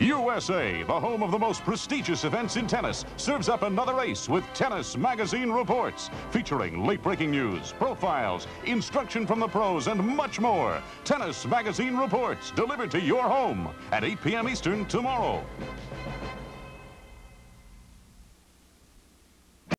USA, the home of the most prestigious events in tennis, serves up another ace with Tennis Magazine Reports, featuring late breaking news, profiles, instruction from the pros, and much more. Tennis Magazine Reports, delivered to your home at 8 p.m. Eastern tomorrow.